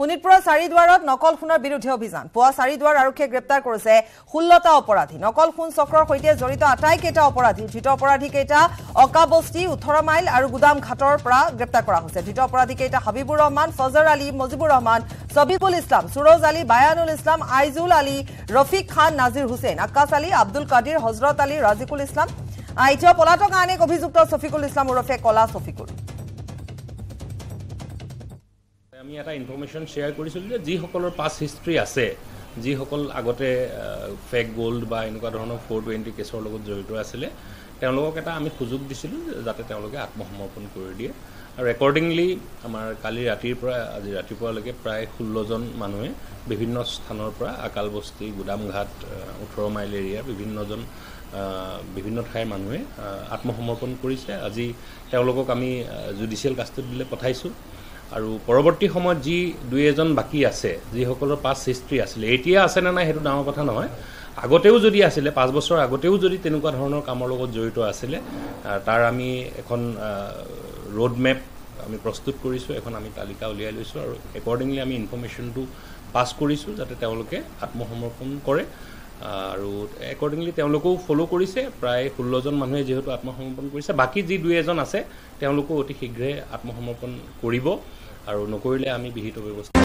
শোণিতপুৰৰ চাৰিদুৱাৰত নকল সোণৰ বিৰুদ্ধে অভিযান। পুৱা চাৰিদুৱাৰ আৰক্ষীয়ে গ্ৰেপ্তাৰ কৰিছে ষোল্লটা অপৰাধী। নকল সোণ চক্ৰৰ সৈতে জড়িত আটাইকেইটা অপৰাধী। ধৃত অপৰাধীকেইটা অকাবস্তি ওঠৰ মাইল আৰু গুদাম ঘাটৰ পৰা গ্ৰেপ্তাৰ কৰা হৈছে। ধৃত অপৰাধীকেইটা হাবিবুৰ ৰহমান ফজৰ আলী মজিবুৰ ৰহমান ছবিবুল ইছলাম সুৰজ আলী বায়ানুল ইছলাম আইজুল আলী ৰফিক খান নাজিৰ হুছেইন আক্কাছ আলী আব্দুল কাদিৰ হজৰত আলী ৰাজিকুল ইছলাম এতিয়া পলাতক আন এক অভিযুক্ত ছফিকুল ইছলাম ওৰফে কলা ছফিকুল আমি এটা ইনফৰ্মেশ্যন শ্বেয়াৰ কৰিছিলোঁ যে যিসকলৰ পাছ হিষ্ট্ৰী আছে যিসকল আগতে ফেক গ'ল্ড বা এনেকুৱা ধৰণৰ ফ'ৰ টুৱেণ্টি কেছৰ লগত জড়িত আছিলে তেওঁলোকক এটা আমি সুযোগ দিছিলোঁ যাতে তেওঁলোকে আত্মসমৰ্পণ কৰি দিয়ে। আৰু একৰ্ডিংলি আমাৰ কালি ৰাতিৰ পৰা আজি ৰাতিপুৱালৈকে প্ৰায় ষোল্লজন মানুহে বিভিন্ন স্থানৰ পৰা আকালবস্তি গুদামঘাট ওঠৰ মাইল এৰিয়াৰ বিভিন্নজন বিভিন্ন ঠাইৰ মানুহে আত্মসমৰ্পণ কৰিছে। আজি তেওঁলোকক আমি জুডিচিয়েল কাষ্টডিলৈ পঠাইছোঁ। আৰু পৰৱৰ্তী সময়ত যি দুই এজন বাকী আছে যিসকলৰ পাছ হিষ্ট্ৰী আছিলে এতিয়া আছেনে নাই সেইটো ডাঙৰ কথা নহয়। আগতেও যদি আছিলে পাঁচ বছৰ আগতেও যদি তেনেকুৱা ধৰণৰ কামৰ লগত জড়িত আছিলে তাৰ আমি এখন ৰোড মেপ আমি প্ৰস্তুত কৰিছোঁ এখন আমি তালিকা উলিয়াই লৈছোঁ আৰু একৰ্ডিংলি আমি ইনফৰ্মেশ্যনটো পাছ কৰিছোঁ যাতে তেওঁলোকে আত্মসমৰ্পণ কৰে। আৰু একৰ্ডিংলি তেওঁলোকেও ফ'ল' কৰিছে প্ৰায় ষোল্লজন মানুহে যিহেতু আত্মসমৰ্পণ কৰিছে। বাকী যি দুই এজন আছে তেওঁলোকেও অতি শীঘ্ৰে আত্মসমৰ্পণ কৰিব। আৰু নকৰিলে আমি বিহিত ব্যৱস্থা